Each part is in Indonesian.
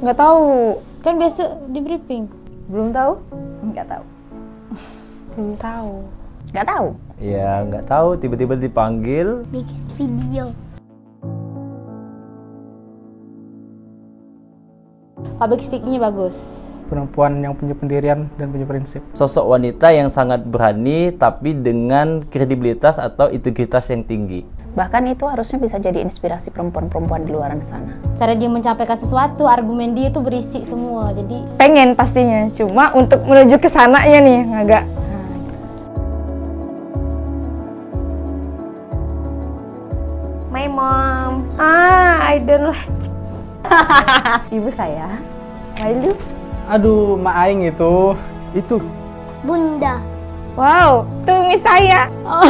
Nggak tahu. Kan biasa di briefing. Belum tahu? Nggak tahu. Belum tahu. Nggak tahu. Ya nggak tahu tiba-tiba dipanggil bikin video Public speakingnya bagus. perempuan yang punya pendirian dan punya prinsip. sosok wanita yang sangat berani tapi dengan kredibilitas atau integritas yang tinggi. Bahkan itu harusnya bisa jadi inspirasi perempuan-perempuan di luar sana. Cara dia mencapai sesuatu, argumen dia itu berisi semua. Jadi Pengen pastinya, cuma untuk menuju ke sananya nih agak My mom. Ah, I don't like. Ibu saya. Lalu. Aduh, Mak Aing itu. Itu. bunda Wow, tumi saya. oh,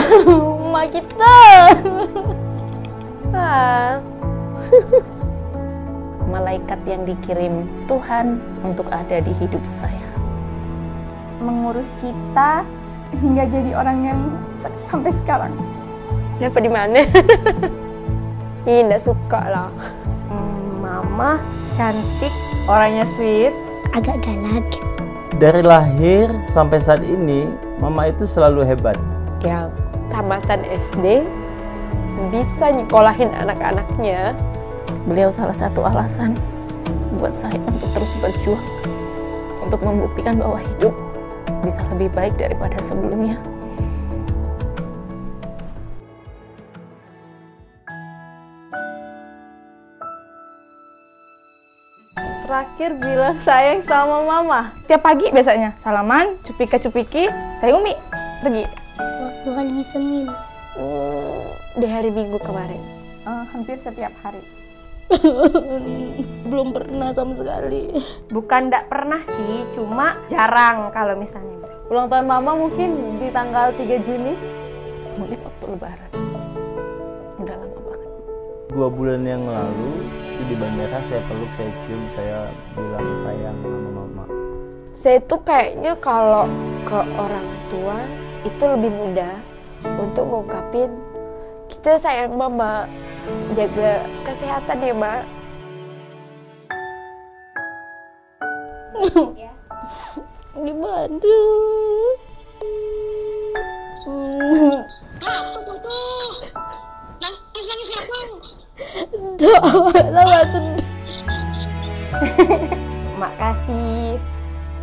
mak kita. Ah. Malaikat yang dikirim Tuhan untuk ada di hidup saya. Mengurus kita hingga jadi orang yang sa- sampai sekarang. Dapat di mana? Ih, nggak suka lah. Hmm, mama cantik, orangnya sweet. agak galak Dari lahir sampai saat ini, mama itu selalu hebat. Ya, tamatan SD bisa nyekolahin anak-anaknya. Beliau salah satu alasan buat saya untuk terus berjuang untuk membuktikan bahwa hidup bisa lebih baik daripada sebelumnya. Terakhir bilang sayang sama mama. Tiap pagi biasanya salaman, cupika-cupiki, saya Umi pergi. waktu hari Senin Hmm, di hari Minggu kemarin. Eh, hampir setiap hari. Belum pernah sama sekali. Bukan tidak pernah sih, cuma jarang kalau misalnya. Ulang tahun mama mungkin di tanggal 3 Juni. Mungkin waktu lebaran. Udah lama. Dua bulan yang lalu itu di bandara saya peluk, saya cium, saya bilang sayang sama mama. Saya tuh kayaknya kalau ke orang tua itu lebih mudah untuk ngungkapin kita sayang mama, jaga kesehatan ya mak. Gimana? Nangis nangis kenapa? Doa sama sedih. Makasih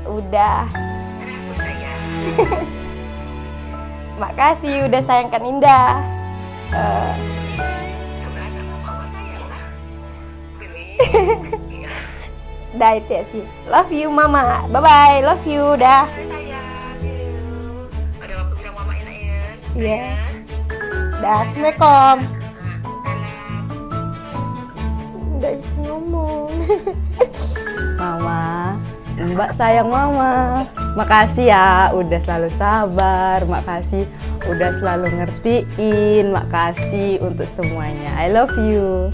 udah. Makasih udah sayangkan Indah. Eh, dah itu ya sih. Love you mama. Bye bye. Love you. Dah. Ada waktu bilang mama enak ya. Iya. Dah. Assalamualaikum. Nggak bisa ngomong. Mama, Mbak sayang Mama. Makasih ya udah selalu sabar, makasih udah selalu ngertiin, makasih untuk semuanya. I love you.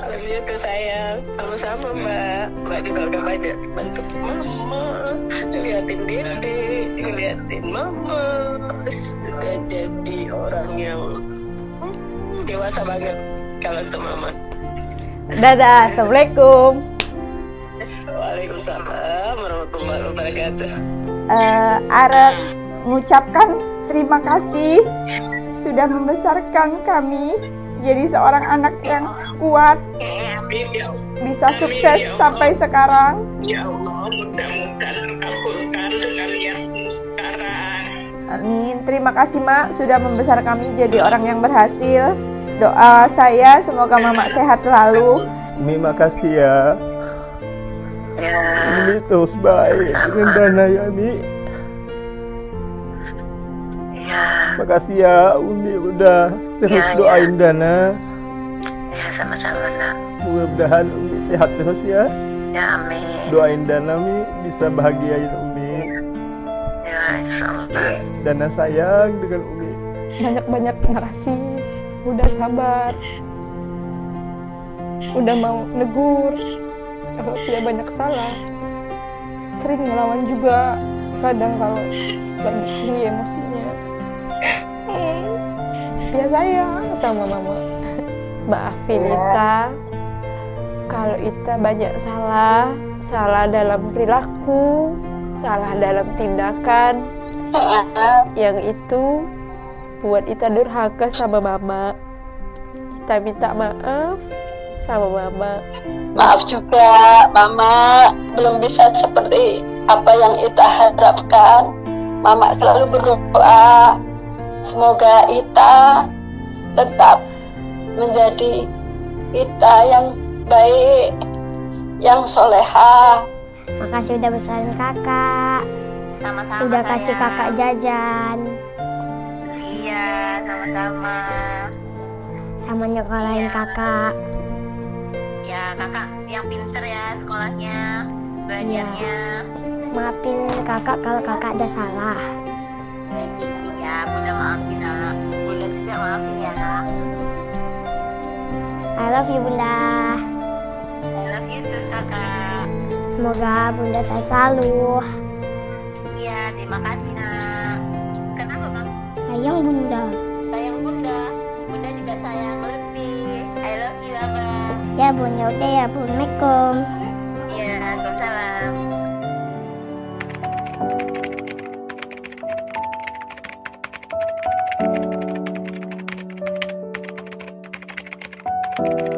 Alhamdulillah tuh sayang. Sama-sama mbak. Mbak juga udah banyak bantu mama. Ngeliatin dede, ngeliatin mama. Sudah jadi orang yang hmm, dewasa banget kalau untuk mama. Dadah, Assalamualaikum. Waalaikumsalam warahmatullahi wabarakatuh. Eh, Arek mengucapkan terima kasih sudah membesarkan kami jadi seorang anak yang kuat, ya bisa sukses sampai sekarang. Ya Allah, mudah-mudahan dengan yang sekarang. Amin. Terima kasih Mak sudah membesar kami jadi orang yang berhasil. Doa saya semoga Mama sehat selalu. Mi makasih ya. Mi terus baik dengan Dana ya Mi. Ya, Makasih ya Umi udah terus Ya, ya. doain Dana. ya sama-sama nak. Mudah-mudahan Umi sehat terus ya. Ya amin. Doain Dana Mi bisa bahagiain Umi. Ya insya Allah. Ya, Dana sayang dengan Umi. Banyak-banyak makasih. Udah sabar. Udah mau negur. Kalau dia banyak salah. Sering ngelawan juga. Kadang kalau lagi tinggi emosinya. Dia sayang sama mama. Maafin Lita. kalau kita banyak salah, salah dalam perilaku, salah dalam tindakan, yang itu buat kita durhaka sama mama. Kita minta maaf sama mama. Maaf juga, Mama belum bisa seperti apa yang Ita harapkan. Mama selalu berdoa, semoga Ita tetap menjadi Ita yang baik, yang soleha. Makasih udah besarin kakak. Sama-sama. Udah kasih sayang. kakak jajan. Sama-sama. Sama nyekolahin Iya. kakak. Ya, kakak yang pinter ya sekolahnya, belajarnya. Maafin kakak kalau kakak ada salah. Iya, bunda maafin nak. Bunda juga maafin ya nak. I love you bunda. I love you too kakak. Semoga bunda sehat selalu. Iya, terima kasih nak. Sayang Bunda. Sayang Bunda. Bunda juga sayang lebih. I love you Abang. Ya Bun, yaudah ya Bun. Assalamualaikum. Ya, salam. thank you